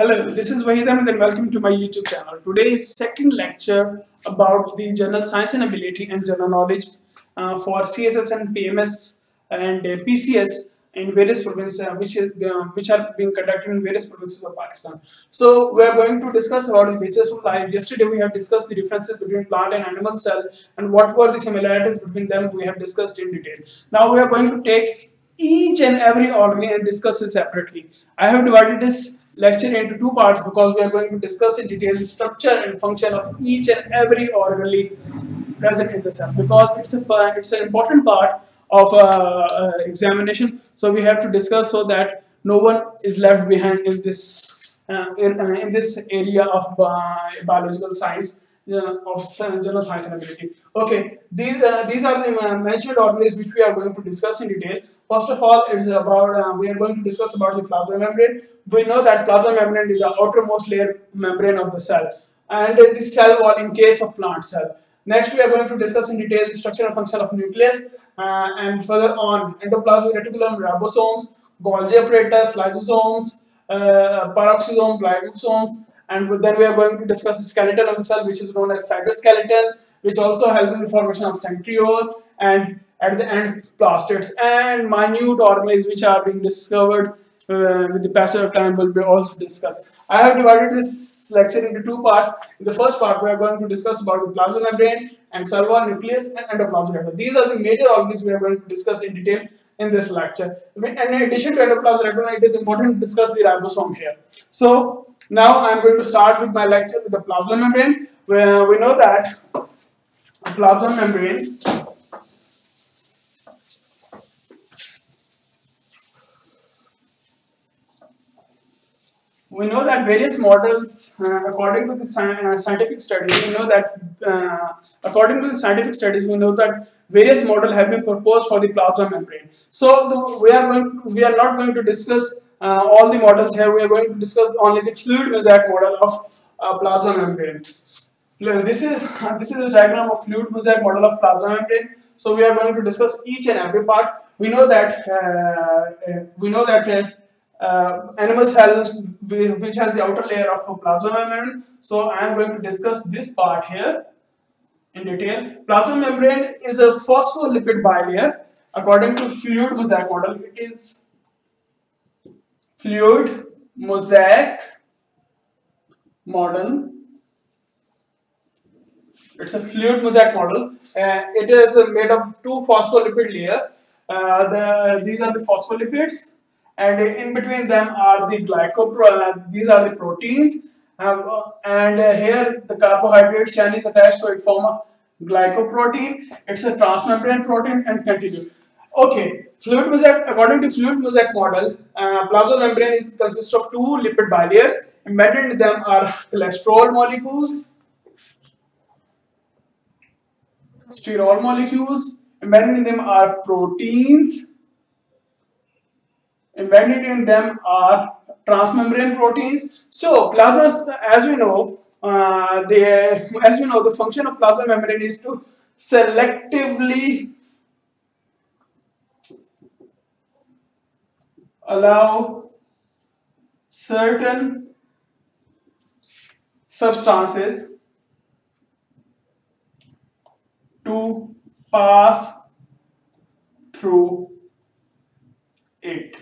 Hello, this is Waheed Ahmad and welcome to my YouTube channel. Today's second lecture about the general science and ability and general knowledge uh, for CSS and PMS and uh, PCS in various provinces uh, which, is, uh, which are being conducted in various provinces of Pakistan. So we are going to discuss about the basis of life. Yesterday we have discussed the differences between plant and animal cell and what were the similarities between them we have discussed in detail. Now we are going to take each and every organ and discuss it separately. I have divided this lecture into two parts because we are going to discuss in detail the structure and function of each and every organelle present in the cell because it's a it's an important part of uh, uh, examination. So we have to discuss so that no one is left behind in this uh, in, uh, in, this area of uh, biological science of general science and ability okay these uh, these are the mentioned organelles which we are going to discuss in detail First of all, it's about uh, we are going to discuss about the plasma membrane. We know that plasma membrane is the outermost layer membrane of the cell, and the cell wall in case of plant cell. Next, we are going to discuss in detail the structure and function of nucleus, uh, and further on endoplasmic reticulum, ribosomes, Golgi apparatus, lysosomes, uh, glycosomes, and then we are going to discuss the skeleton of the cell, which is known as cytoskeleton, which also helps in the formation of centriole and at the end plastids and minute organelles which are being discovered uh, with the passage of time will be also discussed. I have divided this lecture into two parts. In the first part, we are going to discuss about the plasma membrane and cell wall, nucleus, and endoplasmic. These are the major organs we are going to discuss in detail in this lecture. And in addition to endoplasmic reticulum, it is important to discuss the ribosome here. So now I am going to start with my lecture with the plasma membrane. Where we know that plasma membrane we know that various models, uh, according to the uh, scientific studies, we know that uh, according to the scientific studies, we know that various models have been proposed for the plasma membrane. So the, we are going, we are not going to discuss uh, all the models here. We are going to discuss only the fluid mosaic model of uh, plasma membrane. This is this is a diagram of fluid mosaic model of plasma membrane. So we are going to discuss each and every part. We know that uh, we know that uh, animal cell which has the outer layer of plasma membrane. So I am going to discuss this part here in detail. Plasma membrane is a phospholipid bilayer. According to fluid mosaic model, it is fluid mosaic model. It's a fluid mosaic model. Uh, it is made of two phospholipid layer. Uh, the, these are the phospholipids and in between them are the glycopro these are the proteins uh, and uh, here the carbohydrate chain is attached so it form a glycoprotein it's a transmembrane protein and continue okay fluid mosaic according to fluid mosaic model uh, plasma membrane is consists of two lipid bilayers. Embedded in them are cholesterol molecules sterol molecules. Embedded in them are proteins. Embedded in them are transmembrane proteins. So plasma, as we know, uh, they, as we know, the function of plasma membrane is to selectively allow certain substances to pass through it.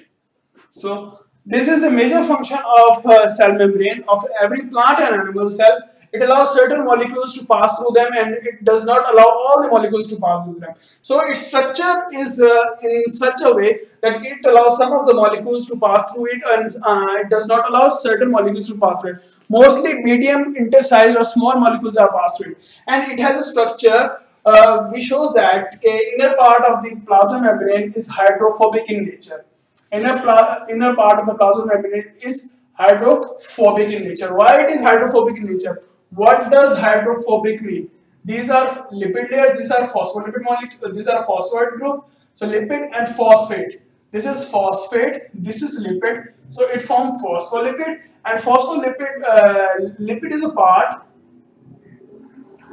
So this is the major function of uh, cell membrane of every plant and animal cell. It allows certain molecules to pass through them and it does not allow all the molecules to pass through them. So its structure is uh, in such a way that it allows some of the molecules to pass through it and uh, it does not allow certain molecules to pass through it. Mostly medium, intersized or small molecules are passed through it. And it has a structure uh, which shows that a inner part of the plasma membrane is hydrophobic in nature inner, inner part of the plasma membrane is hydrophobic in nature. Why it is hydrophobic in nature? What does hydrophobic mean? These are lipid layers, these are phospholipid molecules, these are phosphate group. So lipid and phosphate. This is phosphate, this is lipid. So it forms phospholipid and phospholipid uh, lipid is a part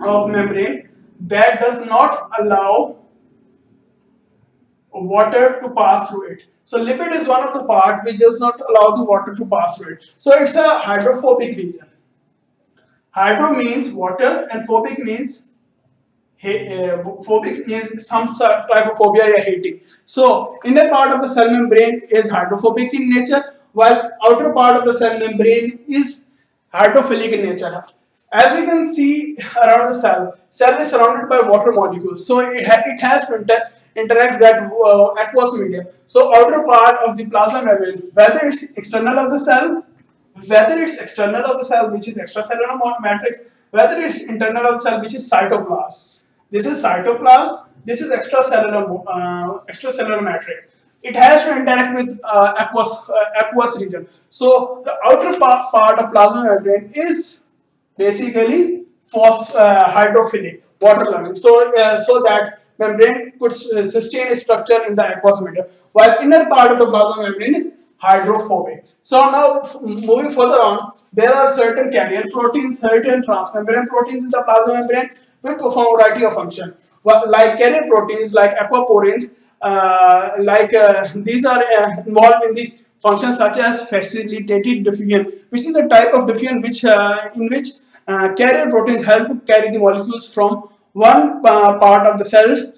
of membrane that does not allow water to pass through it. So lipid is one of the part which does not allow the water to pass through it. So it's a hydrophobic region. Hydro means water and phobic means uh, phobic means some type of phobia or hating. So inner part of the cell membrane is hydrophobic in nature while outer part of the cell membrane is hydrophilic in nature. As we can see around the cell, cell is surrounded by water molecules. So it, ha it has to inter interact that uh, aqueous medium. So outer part of the plasma membrane, whether it's external of the cell, whether it's external of the cell, which is extracellular matrix, whether it's internal of the cell, which is cytoplasm. This is cytoplasm. This is extracellular uh, extracellular matrix. It has to interact with uh, aqueous uh, aqueous region. So the outer part, part of plasma membrane is basically phos uh, hydrophilic, water loving. So uh, so that membrane could sustain a structure in the aqueous medium, while inner part of the plasma membrane is hydrophobic. So now moving further on, there are certain carrier proteins, certain transmembrane proteins in the plasma membrane which perform a variety of function. Well, like carrier proteins, like aquaporins, uh, like uh, these are uh, involved in the functions such as facilitated diffusion, which is the type of diffusion which uh, in which uh, carrier proteins help to carry the molecules from one uh, part of the cell,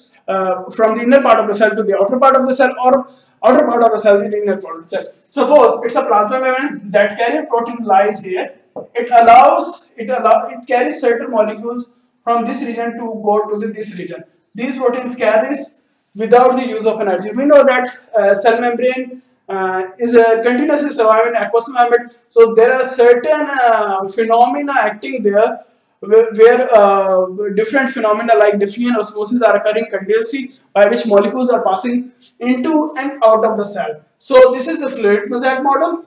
from the inner part of the cell to the outer part of the cell, or outer part of the cell inner part of cell. Suppose it's a plasma membrane that carrier protein lies here. It allows it allow it carries certain molecules from this region to go to the, this region. These proteins carries without the use of energy. We know that uh, cell membrane uh, is a continuously surviving aqueous membrane. So there are certain uh, phenomena acting there where, uh, different phenomena like diffusion osmosis are occurring continuously by which molecules are passing into and out of the cell. So this is the fluid mosaic model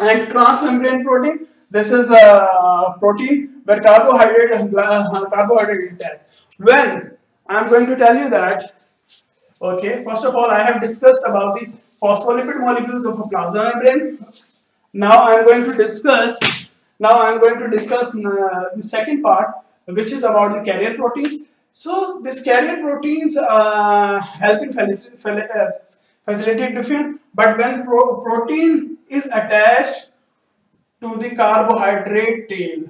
and transmembrane protein. This is a protein where carbohydrate uh, carbohydrate is there. When I'm going to tell you that, okay, first of all, I have discussed about the phospholipid molecules of a plasma membrane. Now I'm going to discuss. Now I'm going to discuss uh, the second part, which is about the carrier proteins. So these carrier proteins uh, help in uh, facilitate diffusion, but when pro protein is attached to the carbohydrate tail.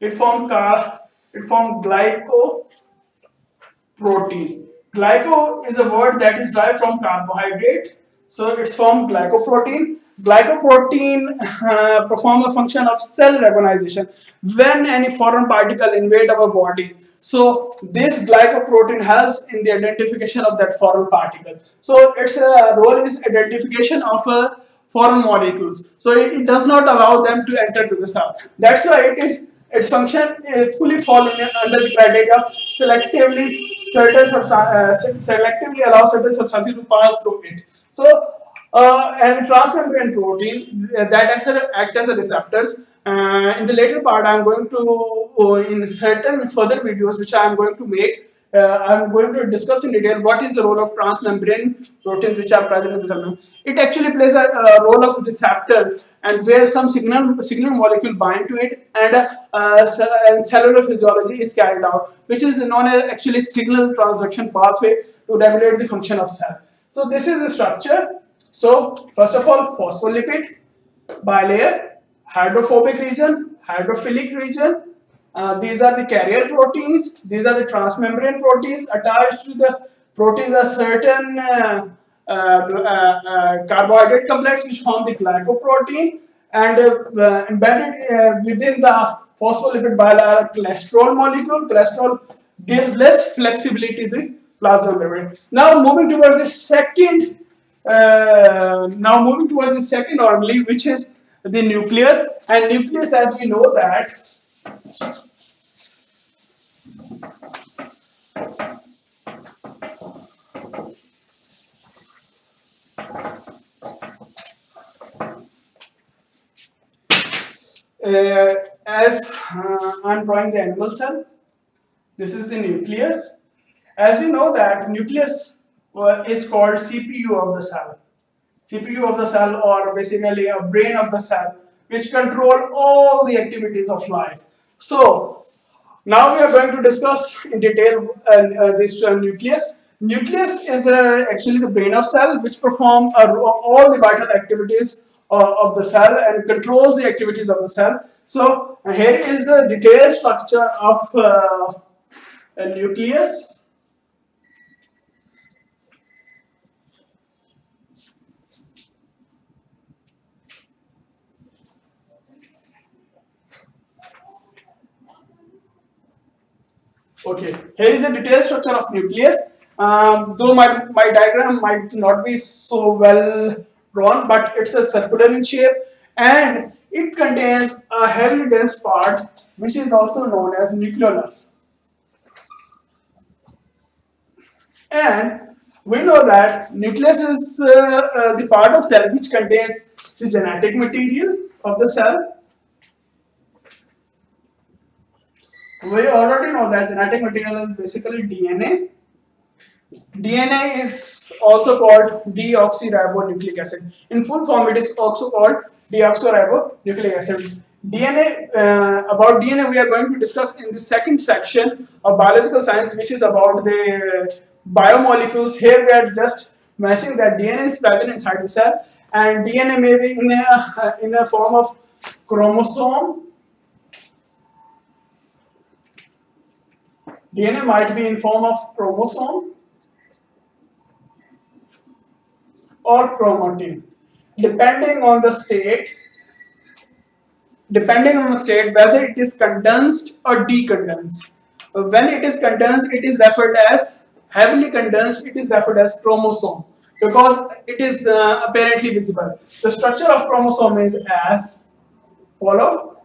It forms car it forms glycoprotein. Glyco is a word that is derived from carbohydrate. So it's formed glycoprotein. Glycoprotein uh, perform the function of cell recognition when any foreign particle invade our body. So this glycoprotein helps in the identification of that foreign particle. So its uh, role is identification of a foreign molecules. So it, it, does not allow them to enter to the cell. That's why it is its function uh, fully fall in, under the criteria selectively certain uh, selectively allow certain substances to pass through it. So uh, and transmembrane protein uh, that acts, act as a receptors. Uh, in the later part, I am going to uh, in certain further videos which I am going to make uh, I'm going to discuss in detail what is the role of transmembrane proteins which are present in the cell. It actually plays a, a, role of receptor and where some signal signal molecule bind to it and, uh, and cellular physiology is carried out which is known as actually signal transduction pathway to regulate the function of cell. So this is the structure. So first of all phospholipid bilayer, hydrophobic region, hydrophilic region, uh, these are the carrier proteins. These are the transmembrane proteins. Attached to the proteins are certain uh, uh, uh carbohydrate complex which form the glycoprotein and uh, embedded within the phospholipid bilayer cholesterol molecule. Cholesterol gives less flexibility to the plasma membrane. Now moving towards the second, now moving towards the second normally which is the nucleus and nucleus as we know that uh, as uh, I'm drawing the animal cell, this is the nucleus. As we know that nucleus uh, is called CPU of the cell. CPU of the cell or basically a brain of the cell which control all the activities of life. So now we are going to discuss in detail uh, uh, this uh, nucleus. nucleus is uh, actually the brain of cell which perform uh, all the vital activities uh, of the cell and controls the activities of the cell. So here is the detailed structure of a nucleus. Okay, here is the detailed structure of nucleus. Um, though my, my diagram might not be so well drawn, but it's a circular in shape and it contains a heavily dense part which is also known as nucleolus. And we know that nucleus is uh, uh, the part of cell which contains the genetic material of the cell we already know that genetic material is basically DNA. DNA is also called deoxyribonucleic acid. In full form, it is also called deoxyribonucleic acid. DNA, uh, about DNA we are going to discuss in the second section of biological science which is about the biomolecules. Here we are just mentioning that DNA is present inside the cell and DNA may be in a, in a form of chromosome DNA might be in form of chromosome or chromatin. Depending on the state depending on the state whether it is condensed or decondensed. When it is condensed it is referred as heavily condensed it is referred as chromosome because it is uh, apparently visible. The structure of chromosome is as follow.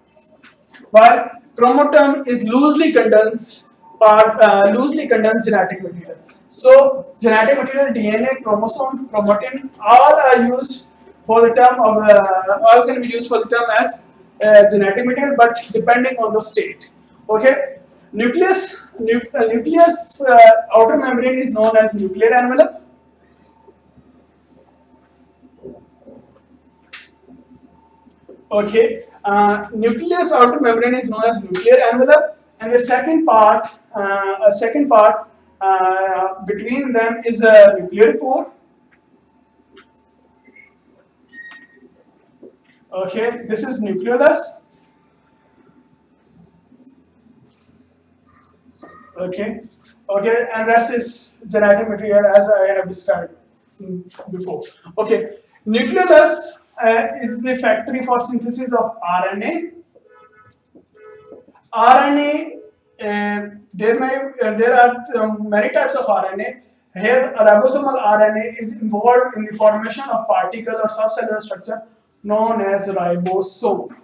While chromatin is loosely condensed are uh, loosely condensed genetic material. So genetic material, DNA, chromosome, chromatin, all are used for the term of, uh, all can be used for the term as uh, genetic material, but depending on the state. Okay, nucleus, nu uh, nucleus uh, outer membrane is known as nuclear envelope. Okay, uh, nucleus outer membrane is known as nuclear envelope, and the second part a second part uh, between them is a nuclear pore. Okay, this is nucleolus. Okay, okay, and rest is genetic material as I have described before. Okay, nucleolus uh, is the factory for synthesis of RNA. RNA uh, there may uh, there are um, many types of RNA. Here, ribosomal RNA is involved in the formation of particle or subcellular structure known as ribosome.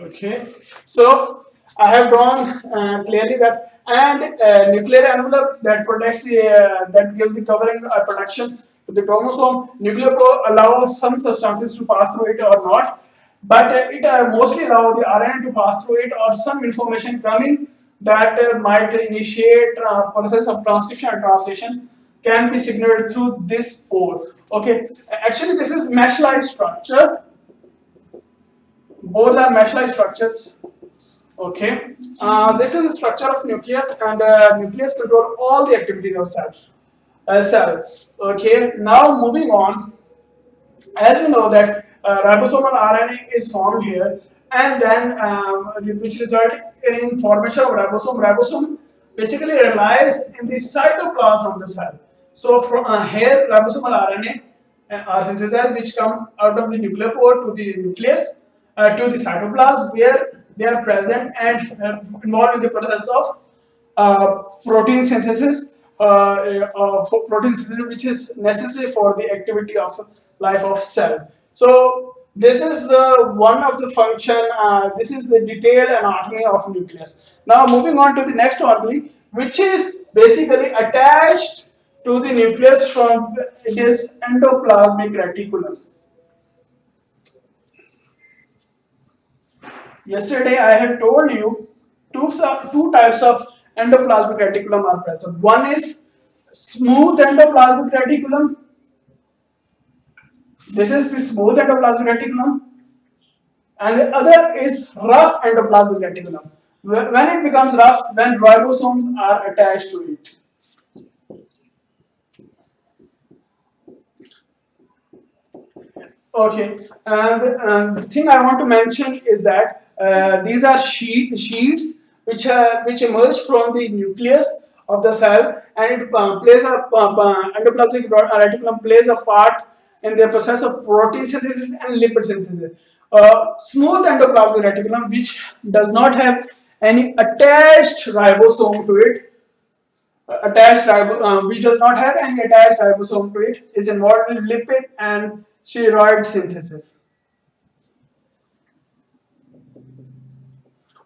Okay, so I have drawn uh, clearly that and uh, nuclear envelope that protects the uh, that gives the covering or protection to the chromosome. Nuclear allows some substances to pass through it or not but uh, it uh, mostly allows the RNA to pass through it or some information coming that uh, might initiate process of transcription and translation can be signaled through this pore. Okay, actually this is mesh-like structure. Both are mesh-like structures. Okay, uh, this is the structure of nucleus and uh, nucleus control all the activities of cell. Uh, cell. Okay, now moving on. As we know that uh, ribosomal RNA is formed here and then um, which result in formation of ribosome. Ribosome basically relies in the cytoplasm of the cell. So from uh, here ribosomal RNA uh, are synthesized which come out of the nuclear pore to the nucleus uh, to the cytoplasm where they are present and uh, involved in the process of uh, protein synthesis uh, protein synthesis which is necessary for the activity of life of cell. So this is the one of the function, uh, this is the detailed anatomy of nucleus. Now moving on to the next organ which is basically attached to the nucleus from it is endoplasmic reticulum. Yesterday I have told you two, two types of endoplasmic reticulum are present. One is smooth endoplasmic reticulum this is the smooth endoplasmic reticulum and the other is rough endoplasmic reticulum. when it becomes rough when ribosomes are attached to it. Okay, and uh, the thing I want to mention is that uh, these are sheet, sheets which uh, which emerge from the nucleus of the cell and it uh, plays a uh, uh, endoplasmic reticulum plays a part in the process of protein synthesis and lipid synthesis. smooth endoplasmic reticulum which does not have any attached ribosome to it uh, attached ribo uh, which does not have any attached ribosome to it is involved in lipid and steroid synthesis.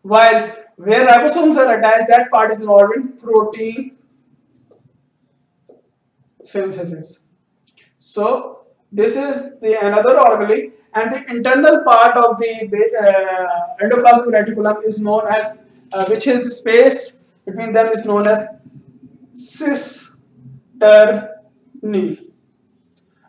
While where ribosomes are attached, that part is involved in protein synthesis. So this is the another organelle and the internal part of the uh, endoplasmic reticulum is known as uh, which is the space between them is known as cisternae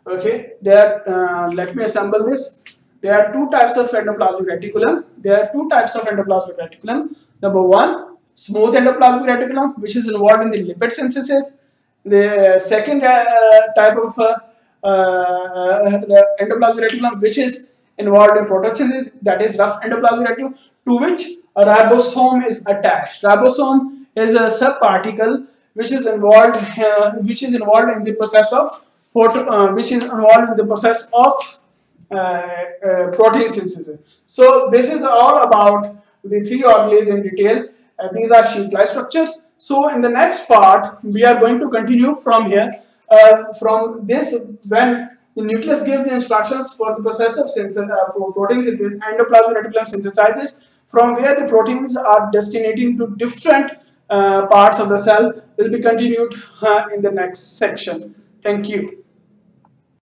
okay there uh, let me assemble this. There are two types of endoplasmic reticulum. There are two types of endoplasmic reticulum. Number one smooth endoplasmic reticulum which is involved in the lipid synthesis. The second uh, type of uh, uh endoplasmic reticulum which is involved in protein synthesis that is rough endoplasmic reticulum to which a ribosome is attached ribosome is a subparticle which is involved uh, which is involved in the process of photo, uh, which is involved in the process of uh, uh, protein synthesis. So this is all about the three organelles in detail. These are sheet-like structures. So in the next part, we are going to continue from here. Uh, from this, when the nucleus gives the instructions for the process of uh, protein synthesis, endoplasmic reticulum synthesizes, from where the proteins are destinating to different parts of the cell will be continued in the next section. Thank you.